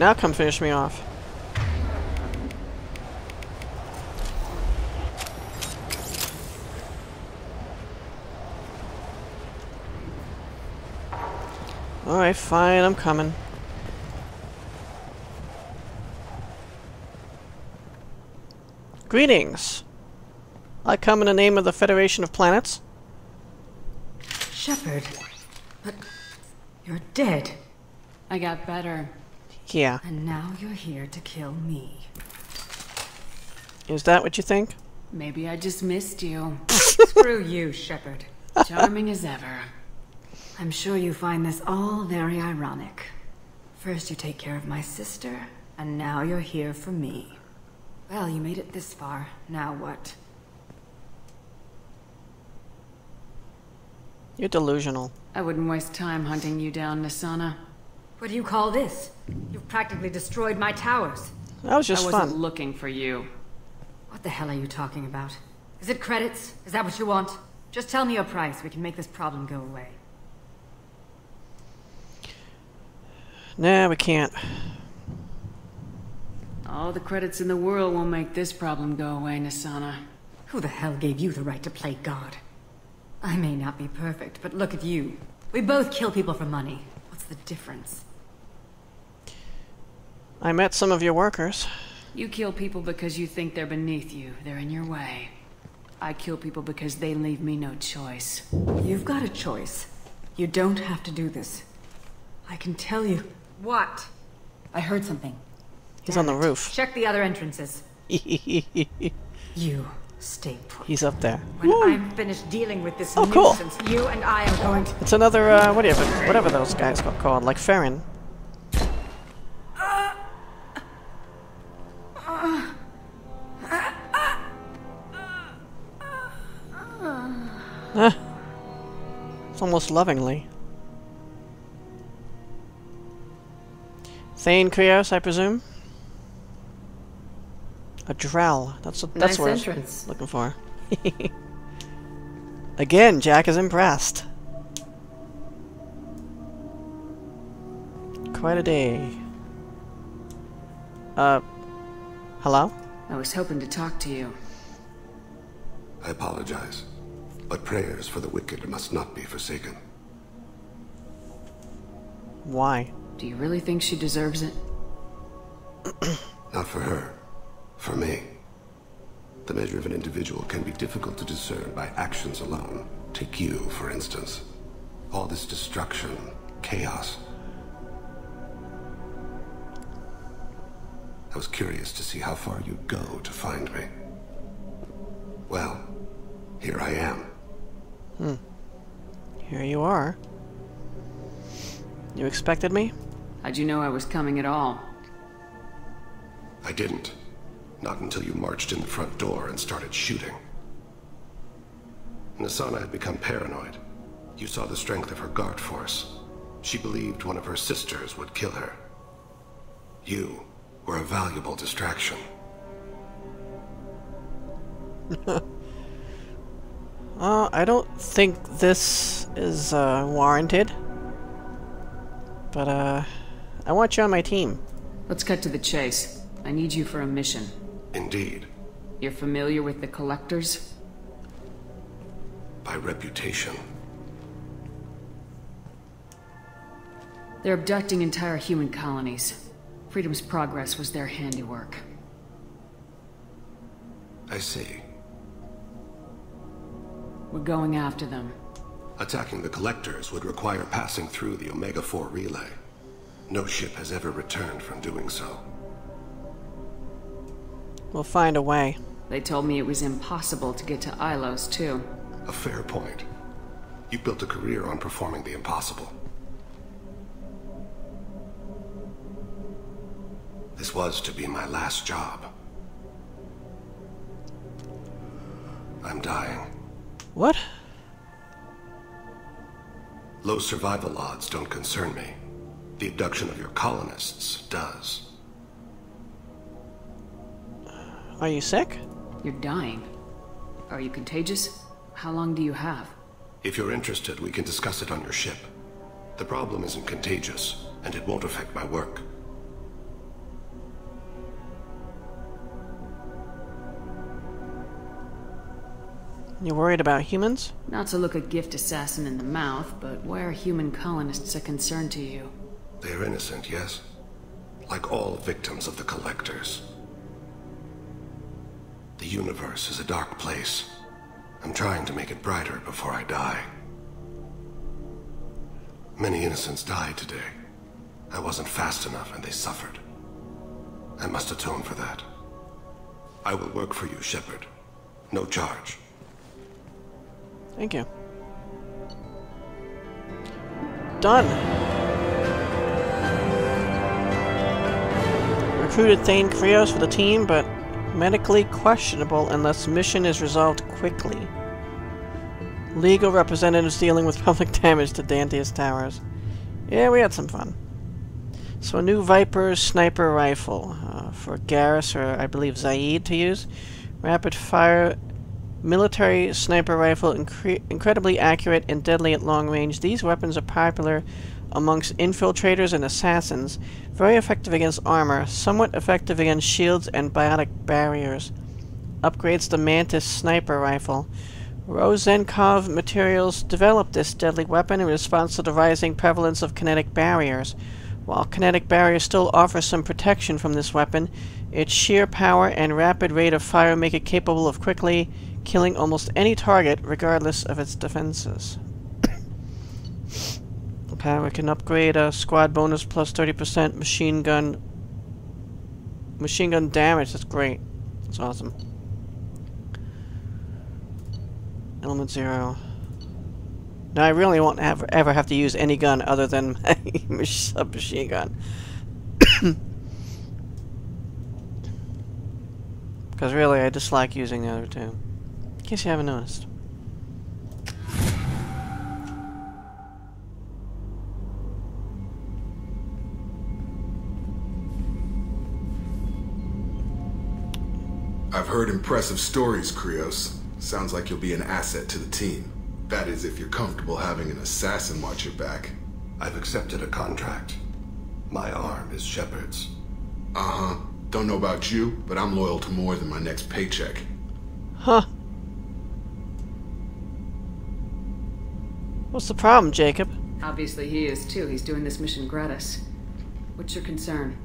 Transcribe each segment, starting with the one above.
now come finish me off. Alright, fine, I'm coming. Greetings! I come in the name of the Federation of Planets. Shepard, but you're dead. I got better. Yeah. And now you're here to kill me. Is that what you think? Maybe I just missed you. Screw you, Shepard. Charming as ever. I'm sure you find this all very ironic. First you take care of my sister, and now you're here for me. Well, you made it this far. Now what? You're delusional. I wouldn't waste time hunting you down, Nassana. What do you call this? You've practically destroyed my towers. That was just I wasn't fun. looking for you. What the hell are you talking about? Is it credits? Is that what you want? Just tell me your price. We can make this problem go away. Nah, we can't. All the credits in the world won't make this problem go away, Nassana. Who the hell gave you the right to play God? I may not be perfect, but look at you. We both kill people for money. What's the difference? I met some of your workers. You kill people because you think they're beneath you. They're in your way. I kill people because they leave me no choice. You've got a choice. You don't have to do this. I can tell you. What? I heard something. He's Damn on the roof. Check the other entrances. You stay put. He's up there. When I'm finished dealing with this Oh, cool. nuisance, you and I are going to... It's another, uh, whatever, whatever those guys got called, like Farron. Ah. It's almost lovingly. Thane Krios, I presume? A Drow. That's what, that's Nice what I was entrance. looking for. Again, Jack is impressed. Quite a day. Uh, hello? I was hoping to talk to you. I apologize, but prayers for the wicked must not be forsaken. Why? Do you really think she deserves it? Not for her, for me. The measure of an individual can be difficult to discern by actions alone. Take you, for instance. All this destruction, chaos. I was curious to see how far you'd go to find me. Well, here I am. Here you are. You expected me? How'd you know I was coming at all? I didn't. Not until you marched in the front door and started shooting. Nassana had become paranoid. You saw the strength of her guard force. She believed one of her sisters would kill her. You were a valuable distraction. Uh, I don't think this is, uh, warranted. But, uh, I want you on my team. Let's cut to the chase. I need you for a mission. Indeed, You're familiar with the Collectors? by reputation. They're abducting entire human colonies. Freedom's Progress was their handiwork. I see. We're going after them. Attacking the Collectors would require passing through the Omega-4 relay. No ship has ever returned from doing so. We'll find a way. They told me it was impossible to get to Ilos, too. A fair point. You built a career on performing the impossible. This was to be my last job. I'm dying. What? Low survival odds don't concern me. The abduction of your colonists does. Are you sick? You're dying. Are you contagious? How long do you have? If you're interested, we can discuss it on your ship. The problem isn't contagious, and it won't affect my work. You worried about humans? Not to look a gift assassin in the mouth, but why are human colonists a concern to you? They are innocent, yes? Like all victims of the Collectors. The universe is a dark place. I'm trying to make it brighter before I die. Many innocents died today. I wasn't fast enough and they suffered. I must atone for that. I will work for you, Shepard. No charge. Thank you. Done. Recruited Thane Krios for the team, but medically questionable unless mission is resolved quickly. Legal representatives dealing with public damage to Dantius Towers. Yeah, we had some fun. So a new Viper sniper rifle uh, for Garrus or I believe Zaeed to use. Rapid fire military sniper rifle, incre incredibly accurate and deadly at long range. These weapons are popular amongst infiltrators and assassins, very effective against armor, somewhat effective against shields and biotic barriers. Upgrades the Mantis sniper rifle. Rosenkov Materials developed this deadly weapon in response to the rising prevalence of kinetic barriers. While kinetic barriers still offer some protection from this weapon, its sheer power and rapid rate of fire make it capable of quickly killing almost any target regardless of its defenses. okay, we can upgrade a squad bonus plus 30% machine gun machine gun damage. That's great. That's awesome. Element zero. Now I really won't ever have to use any gun other than my submachine gun. Because really, I dislike using the other two. In case you haven't noticed. I've heard impressive stories, Krios. Sounds like you'll be an asset to the team. That is, if you're comfortable having an assassin watch your back. I've accepted a contract. My arm is Shepard's. Uh-huh. Don't know about you, but I'm loyal to more than my next paycheck. Huh. What's the problem, Jacob? Obviously he is too. He's doing this mission gratis. What's your concern?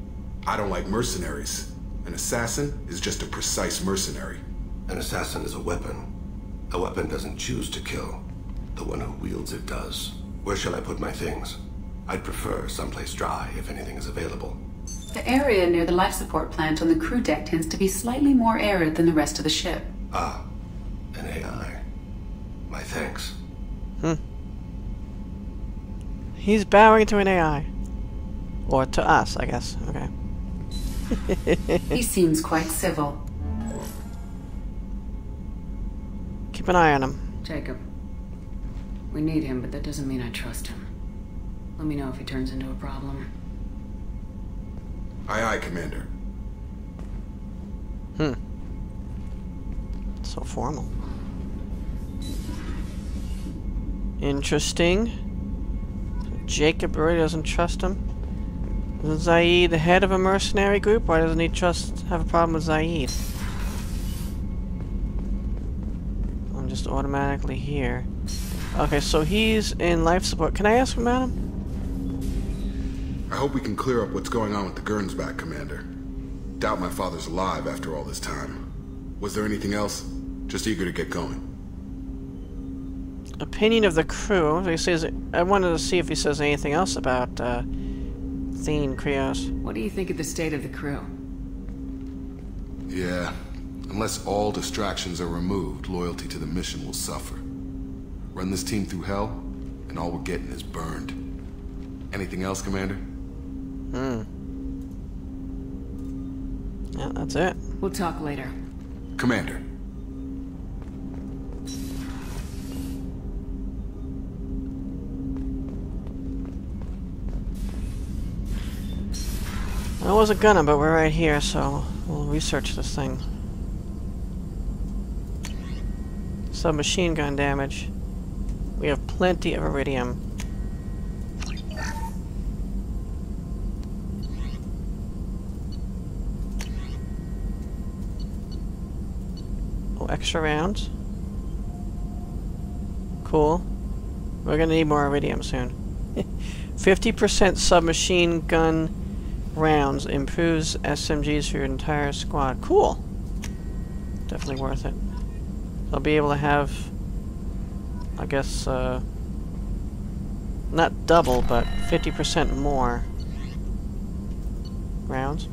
I don't like mercenaries. An assassin is just a precise mercenary. An assassin is a weapon. A weapon doesn't choose to kill. The one who wields it does. Where shall I put my things? I'd prefer someplace dry if anything is available. The area near the life support plant on the crew deck tends to be slightly more arid than the rest of the ship. Ah, an AI. My thanks. Hmm. He's bowing to an AI. Or to us, I guess. Okay. he seems quite civil. Keep an eye on him. Jacob. We need him, but that doesn't mean I trust him. Let me know if he turns into a problem. Aye, aye, Commander. Hmm. So formal. Interesting. Jacob really doesn't trust him. Is Zaeed the head of a mercenary group? Why doesn't he trust have a problem with Zaeed? I'm just automatically here. Okay, so he's in life support. Can I ask about him? I hope we can clear up what's going on with the Gernsback, Commander. Doubt my father's alive after all this time. Was there anything else? Just eager to get going. Opinion of the crew. He says. I wanted to see if he says anything else about uh, Thane Krios. What do you think of the state of the crew? Yeah. Unless all distractions are removed, loyalty to the mission will suffer. Run this team through hell, and all we're getting is burned. Anything else, Commander? Hmm. Yeah, that's it. We'll talk later. Commander. I wasn't gonna, but we're right here, so we'll research this thing. Submachine gun damage. We have plenty of iridium. Oh, extra rounds. Cool. We're gonna need more iridium soon. 50% submachine gun rounds improves SMGs for your entire squad. Cool. Definitely worth it. I'll be able to have, I guess, uh, not double, but 50% more rounds.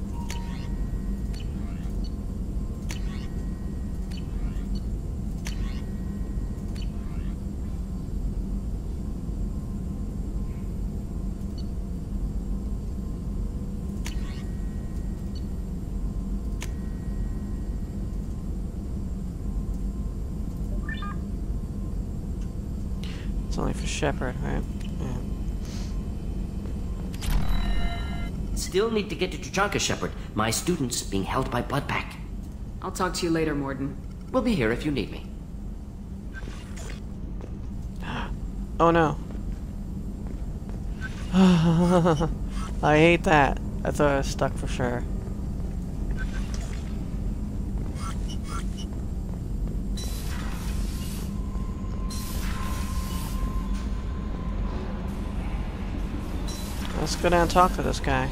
It's only for Shepard, right? Yeah. Still need to get to Tuchanka, Shepard. My student's being held by Bloodpack. I'll talk to you later, Mordin. We'll be here if you need me. Oh no. I hate that. I thought I was stuck for sure. Let's go down and talk to this guy.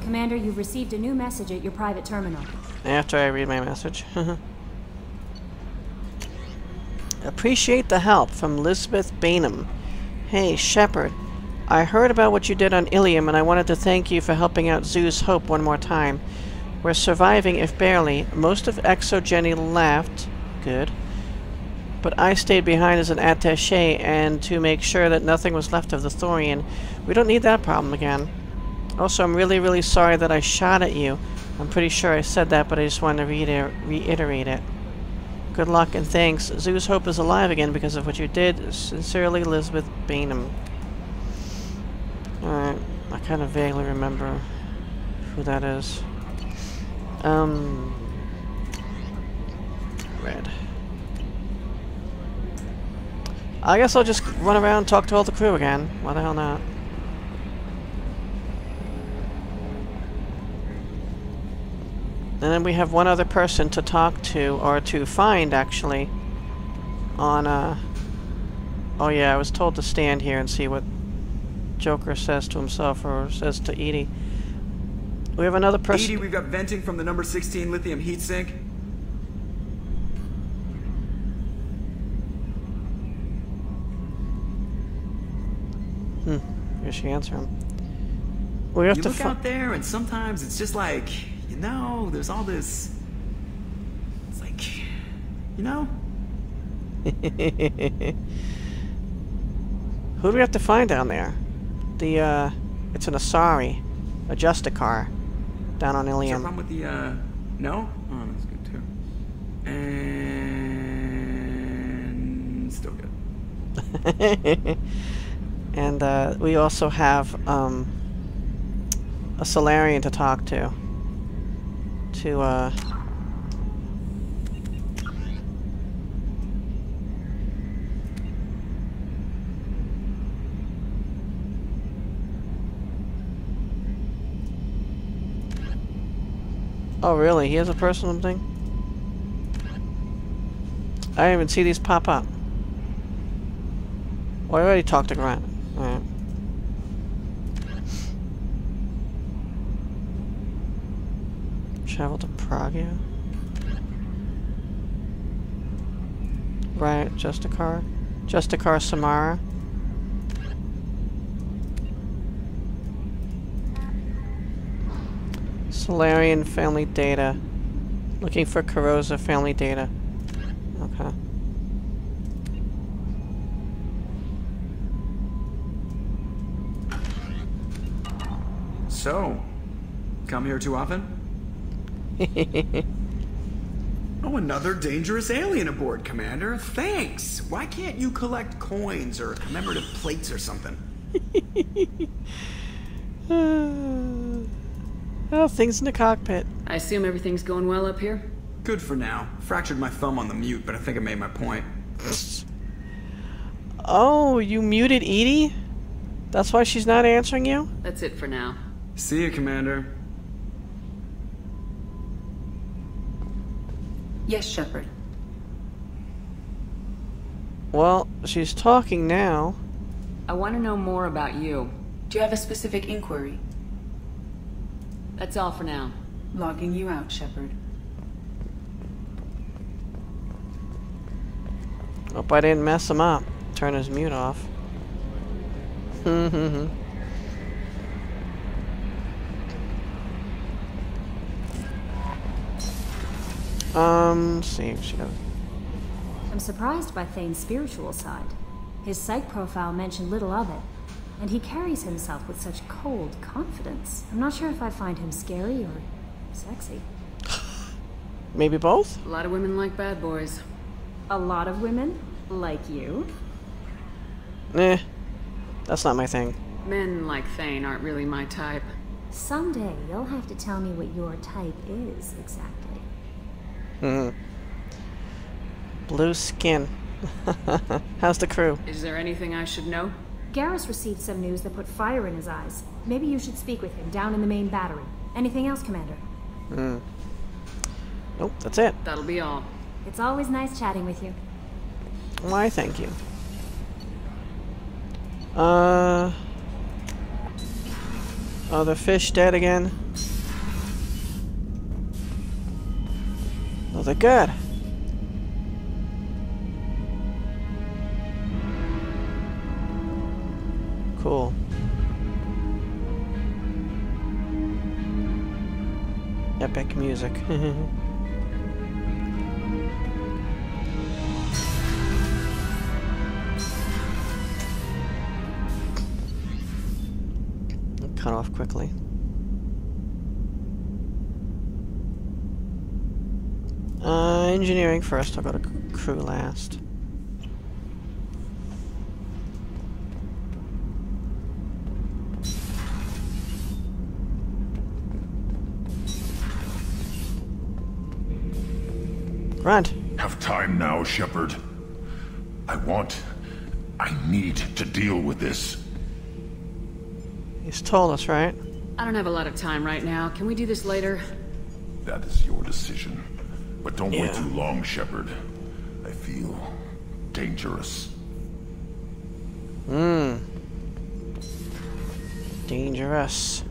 Commander, you've received a new message at your private terminal. After I read my message. Appreciate the help from Lizbeth Baynham. Hey, Shepard. I heard about what you did on Ilium, and I wanted to thank you for helping out Zhu's Hope one more time. We're surviving, if barely. Most of ExoGeni left. Good. But I stayed behind as an attaché and to make sure that nothing was left of the Thorian. We don't need that problem again. Also, I'm really, really sorry that I shot at you. I'm pretty sure I said that, but I just wanted to reiter reiterate it. Good luck and thanks. Zhu's Hope is alive again because of what you did. Sincerely, Elizabeth Baynham. Alright, I kind of vaguely remember who that is. Um... Red. I guess I'll just run around talk to all the crew again. Why the hell not? And then we have one other person to talk to, or to find, actually, on, uh... Oh yeah, I was told to stand here and see what Joker says to himself, or says to EDI. We have another person... EDI, we've got venting from the number 16 lithium heat Hmm. She answer him. We have you to look out there, and sometimes it's just like, you know, there's all this. It's like, you know. Who do we have to find down there? The, uh, it's an Asari, a Justicar, down on Is there a Ilium. problem with the, uh, no? Oh, that's good too. And still good. and uh, we also have um, a Salarian to talk to. To, uh... Oh, really? He has a personal thing? I didn't even see these pop up. Well, I already talked to Grant. Alright. Travel to Pragia. Right, Justicar. Justicar Samara. Salarian family data. Looking for Corrosa family data. Okay. So, come here too often? Oh, another dangerous alien aboard, Commander. Thanks. Why can't you collect coins or commemorative plates or something? oh, things in the cockpit. I assume everything's going well up here? Good for now. Fractured my thumb on the mute, but I think I made my point. Oh, you muted EDI? That's why she's not answering you? That's it for now. See you, Commander. Yes, Shepard. Well, she's talking now. I want to know more about you. Do you have a specific inquiry? That's all for now. Logging you out, Shepard. Hope I didn't mess him up. Turn his mute off. um, let's see if she does. I'm surprised by Thane's spiritual side. His psych profile mentioned little of it, and he carries himself with such cold confidence. I'm not sure if I find him scary or sexy. Maybe both? A lot of women like bad boys. A lot of women, like you, Eh, that's not my thing. Men like Thane aren't really my type. someday you'll have to tell me what your type is exactly. Hmm. Blue skin. How's the crew? Is there anything I should know? Garrus received some news that put fire in his eyes. Maybe you should speak with him down in the main battery. Anything else, Commander? Hmm. Nope, that's it. That'll be all. It's always nice chatting with you. Why, thank you. Uh. Are the fish dead again? They're good. Cool. Epic music. Uh, engineering first, I'll go to crew last. Grunt. Have time now, Shepard. I want... I need to deal with this. He's told us, right? I don't have a lot of time right now. Can we do this later? That is your decision. But don't wait too long, Shepard. I feel dangerous. Hmm. Dangerous.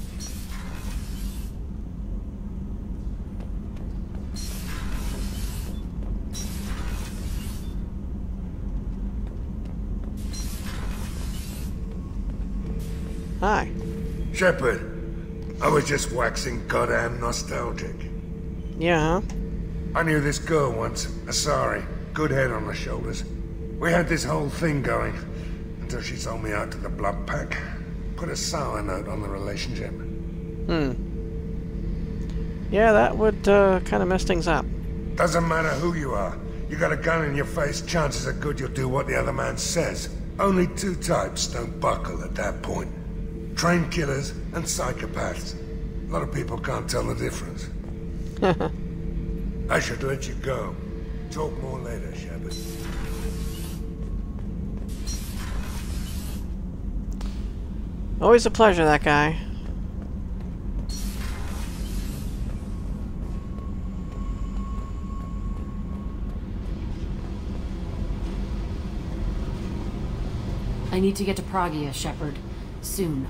Hi. Shepard, I was just waxing goddamn nostalgic. Yeah, huh? I knew this girl once, Asari. Good head on her shoulders. We had this whole thing going until she sold me out to the Blood Pack. Put a sour note on the relationship. Hmm. Yeah, that would uh, kind of mess things up. Doesn't matter who you are. You got a gun in your face, chances are good you'll do what the other man says. Only two types don't buckle at that point. Trained killers and psychopaths. A lot of people can't tell the difference. I should let you go. Talk more later, Shepard. Always a pleasure, that guy. I need to get to Pragia, Shepard. Soon.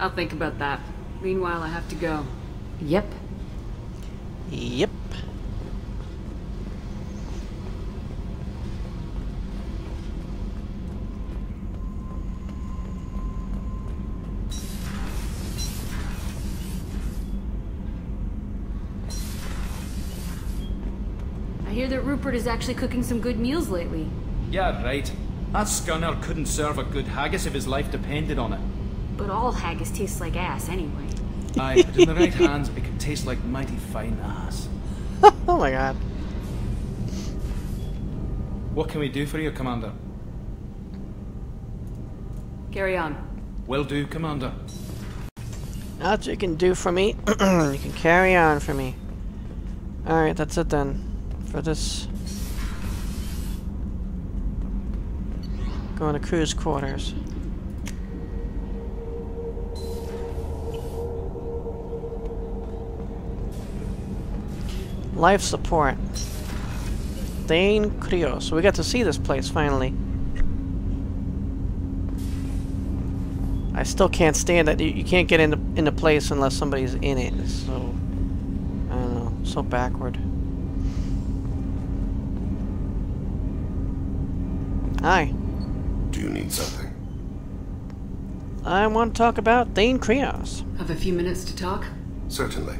I'll think about that. Meanwhile, I have to go. Yep. Yep. Rupert is actually cooking some good meals lately. Yeah, right. That scunner couldn't serve a good haggis if his life depended on it. But all haggis tastes like ass anyway. Aye, but in the right hands, it can taste like mighty fine ass. oh my god. What can we do for you, Commander? Carry on. Will do, Commander. That's what you can do for me. you can carry on for me. Alright, that's it then for this. Going to cruise quarters. Life support. Thane Krios. So we got to see this place finally. I still can't stand that. You can't get into, into place unless somebody's in it. So, I don't know. So backward. Hi. Do you need something? I want to talk about Thane Krios. Have a few minutes to talk? Certainly.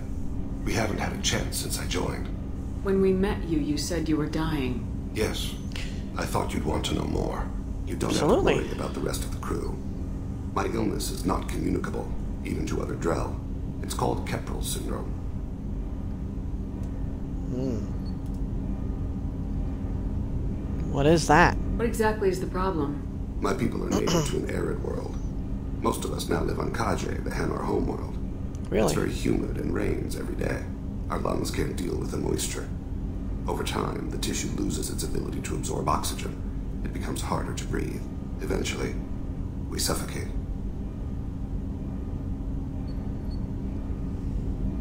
We haven't had a chance since I joined. When we met you, you said you were dying. Yes. I thought you'd want to know more. You don't Absolutely. have to worry about the rest of the crew. My illness is not communicable, even to other Drell. It's called Kepral syndrome. Hmm. What is that? What exactly is the problem? My people are native to an arid world. Most of us now live on Kahje, the Hanar homeworld. Really? It's very humid and rains every day. Our lungs can't deal with the moisture. Over time, the tissue loses its ability to absorb oxygen. It becomes harder to breathe. Eventually, we suffocate.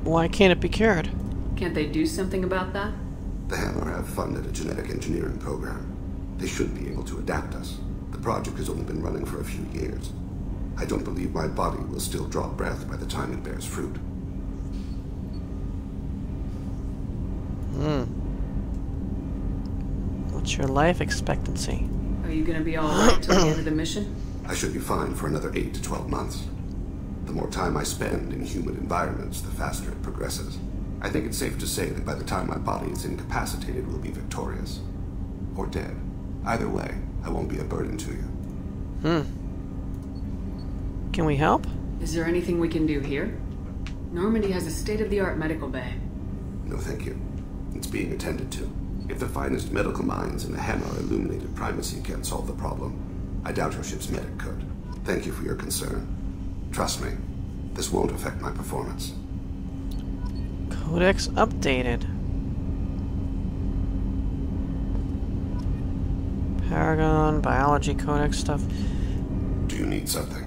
Why can't it be cured? Can't they do something about that? The Hanar have funded a genetic engineering program. They should be able to adapt us. The project has only been running for a few years. I don't believe my body will still draw breath by the time it bears fruit. Hmm. What's your life expectancy? Are you gonna be alright till the end of the mission? I should be fine for another 8 to 12 months. The more time I spend in humid environments, the faster it progresses. I think it's safe to say that by the time my body is incapacitated, we'll be victorious. Or dead. Either way, I won't be a burden to you. Hmm. Can we help? Is there anything we can do here? Normandy has a state-of-the-art medical bay. No, thank you. It's being attended to. If the finest medical minds in the Hanar illuminated primacy can't solve the problem, I doubt your ship's medic could. Thank you for your concern. Trust me, this won't affect my performance. Codex updated. Paragon, biology codex stuff. Do you need something?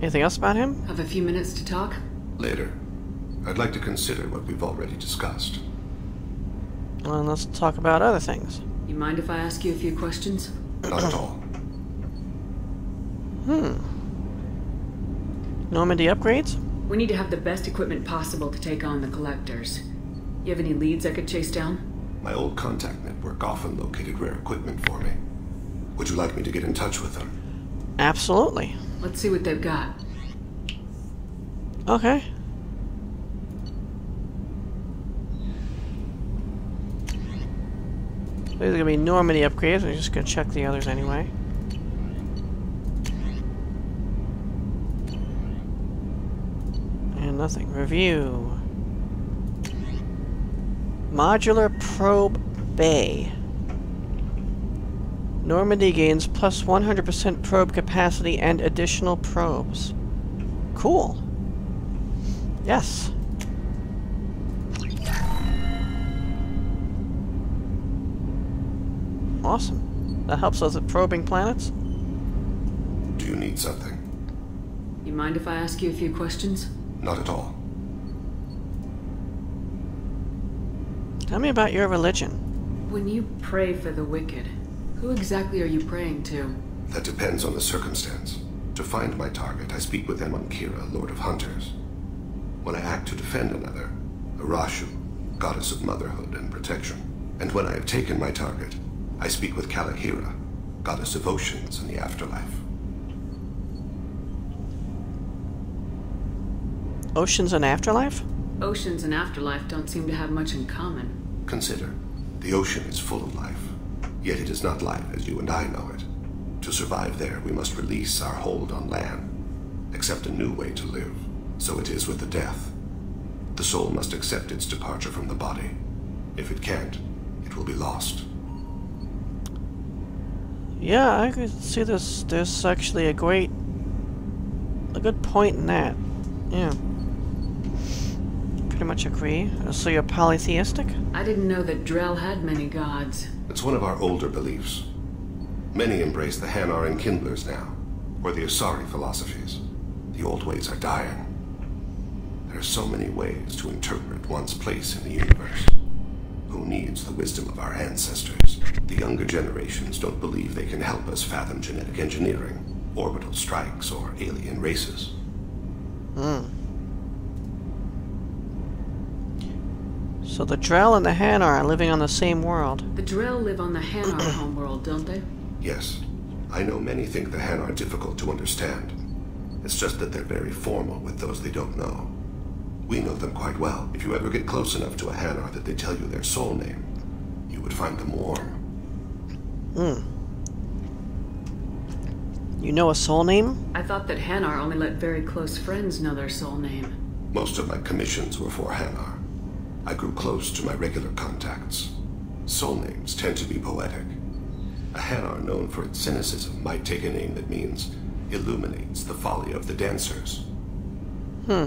Anything else about him? Have a few minutes to talk? Later. I'd like to consider what we've already discussed. Well, let's talk about other things. You mind if I ask you a few questions? Not at all. Hmm. Normandy upgrades? We need to have the best equipment possible to take on the collectors. You have any leads I could chase down? My old contact network often located rare equipment for me. Would you like me to get in touch with them? Absolutely. Let's see what they've got. Okay. These are gonna be Normandy upgrades. I'm just gonna check the others anyway. And nothing. Review. Modular probe bay. Normandy gains plus 100% probe capacity and additional probes. Cool. Yes. Awesome. That helps us at probing planets? Do you need something? You mind if I ask you a few questions? Not at all. Tell me about your religion. When you pray for the wicked, who exactly are you praying to? That depends on the circumstance. To find my target, I speak with Amonkira, Lord of Hunters. When I act to defend another, Arashu, Goddess of Motherhood and Protection. And when I have taken my target, I speak with Kalahira, Goddess of Oceans and the Afterlife. Oceans and afterlife? Oceans and afterlife don't seem to have much in common. Consider, the ocean is full of life, yet it is not life as you and I know it. To survive there, we must release our hold on land, accept a new way to live. So it is with the death. The soul must accept its departure from the body. If it can't, it will be lost. Yeah, I could see this. There's actually a great, a good point in that. Yeah. Pretty much agree. So you're polytheistic? I didn't know that Drell had many gods. It's one of our older beliefs. Many embrace the Hanar Enkindlers now, or the Asari philosophies. The old ways are dying. There are so many ways to interpret one's place in the universe. Who needs the wisdom of our ancestors? The younger generations don't believe they can help us fathom genetic engineering, orbital strikes, or alien races. Hmm. So the Drell and the Hanar are living on the same world. The Drell live on the Hanar homeworld, don't they? Yes. I know many think the Hanar difficult to understand. It's just that they're very formal with those they don't know. We know them quite well. If you ever get close enough to a Hanar that they tell you their soul name, you would find them warm. Hmm. You know a soul name? I thought that Hanar only let very close friends know their soul name. Most of my commissions were for Hanar. I grew close to my regular contacts. Soul names tend to be poetic. A Hanar known for its cynicism might take a name that means illuminates the folly of the dancers. Hmm.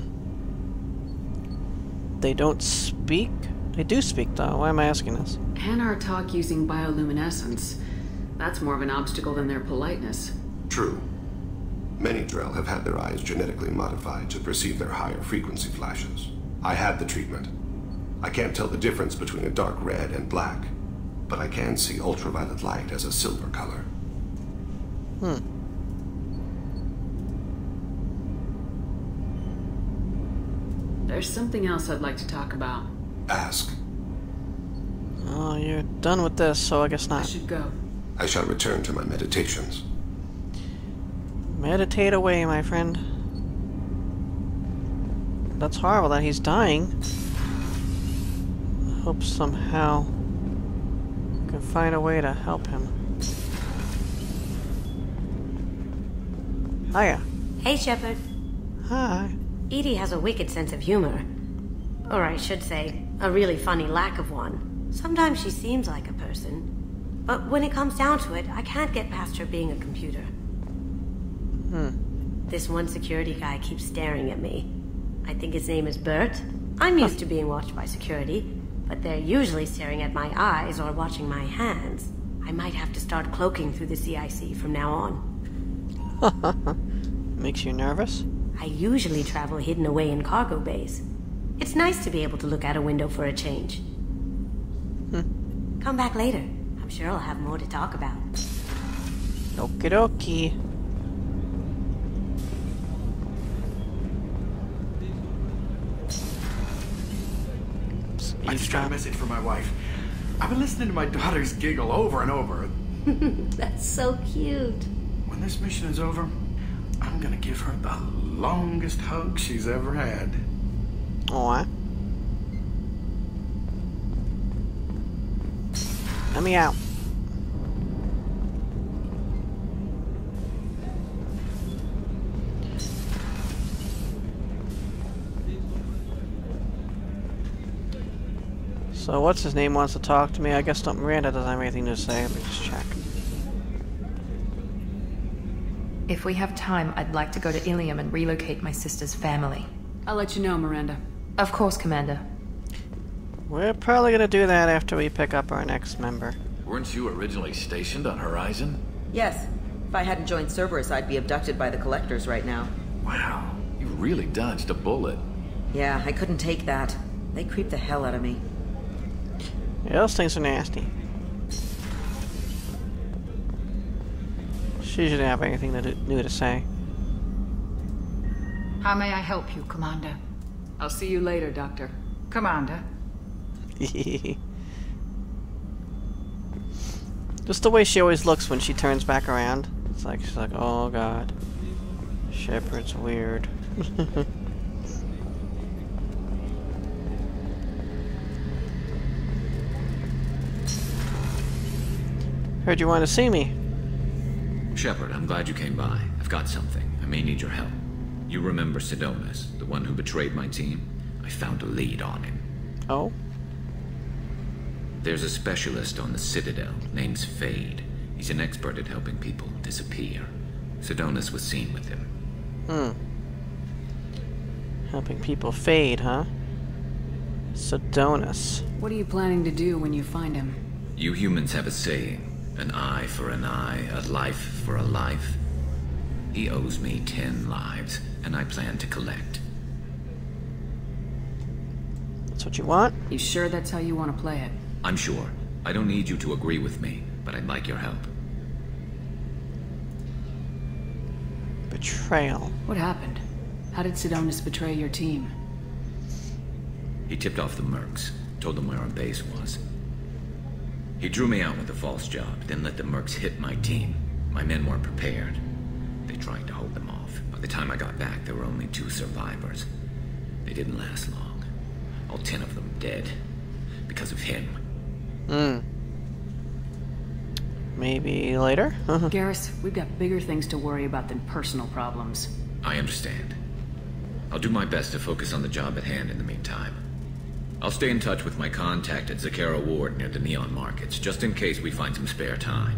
They don't speak? They do speak, though. Why am I asking this? Hanar talk using bioluminescence. That's more of an obstacle than their politeness. True. Many Drell have had their eyes genetically modified to perceive their higher frequency flashes. I had the treatment. I can't tell the difference between a dark red and black, but I can see ultraviolet light as a silver color. Hmm. There's something else I'd like to talk about. Ask. Oh, you're done with this, so I guess not. I should go. I shall return to my meditations. Meditate away, my friend. That's horrible that he's dying. Hope somehow we can find a way to help him. Hiya. Hey, Shepard. Hi. EDI has a wicked sense of humor. Or I should say, a really funny lack of one. Sometimes she seems like a person. But when it comes down to it, I can't get past her being a computer. Hmm. This one security guy keeps staring at me. I think his name is Bert. I'm used to being watched by security, but they're usually staring at my eyes or watching my hands. I might have to start cloaking through the CIC from now on. Makes you nervous? I usually travel hidden away in cargo bays. It's nice to be able to look out a window for a change. Hmm. Come back later. I'm sure I'll have more to talk about. Okie dokie. I just got a message from my wife. I've been listening to my daughters giggle over and over. That's so cute. When this mission is over, I'm gonna give her the longest hug she's ever had. Aw. Let me out. So what's his name wants to talk to me? I guess not Miranda doesn't have anything to say. Let me just check. If we have time, I'd like to go to Ilium and relocate my sister's family. I'll let you know, Miranda. Of course, Commander. We're probably gonna do that after we pick up our next member. Weren't you originally stationed on Horizon? Yes. If I hadn't joined Cerberus, I'd be abducted by the Collectors right now. Wow, you really dodged a bullet. Yeah, I couldn't take that. They creep the hell out of me. Yeah, those things are nasty. She shouldn't have anything new to say. How may I help you, Commander? I'll see you later, Doctor. Commander. Just the way she always looks when she turns back around. It's like she's like, oh god. Shepard's weird. Heard you want to see me. Shepard, I'm glad you came by. I've got something. I may need your help. You remember Sidonis, the one who betrayed my team? I found a lead on him. Oh? There's a specialist on the Citadel, name's Fade. He's an expert at helping people disappear. Sidonis was seen with him. Hmm. Helping people fade, huh? Sidonis. What are you planning to do when you find him? You humans have a saying. An eye for an eye, a life for a life. He owes me ten lives, and I plan to collect. That's what you want? You sure that's how you want to play it? I'm sure. I don't need you to agree with me, but I'd like your help. Betrayal. What happened? How did Sidonis betray your team? He tipped off the mercs, told them where our base was. He drew me out with a false job, then let the mercs hit my team. My men weren't prepared. They tried to hold them off. By the time I got back, there were only two survivors. They didn't last long. All ten of them dead. Because of him. Hmm. Maybe later? Garrus, we've got bigger things to worry about than personal problems. I understand. I'll do my best to focus on the job at hand in the meantime. I'll stay in touch with my contact at Zakera Ward near the Neon Markets, just in case we find some spare time.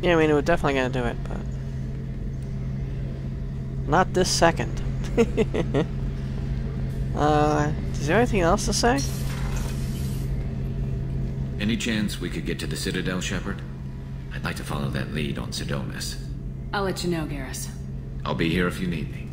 Yeah, I mean, we're definitely gonna do it, but... Not this second. uh, is there anything else to say? Any chance we could get to the Citadel, Shepard? I'd like to follow that lead on Sidonis. I'll let you know, Garrus. I'll be here if you need me.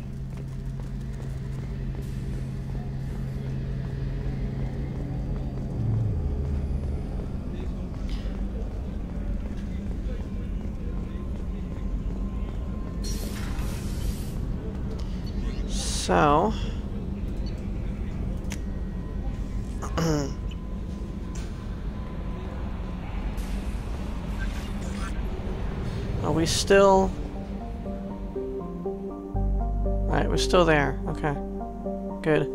So... Are we still... Alright, we're still there. Okay. Good.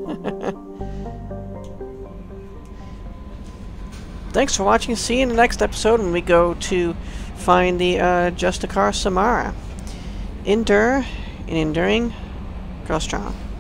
Thanks for watching. See you in the next episode when we go to find the uh, Justicar Samara. Endure in enduring, grow strong.